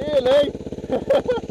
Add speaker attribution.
Speaker 1: Ele, hein?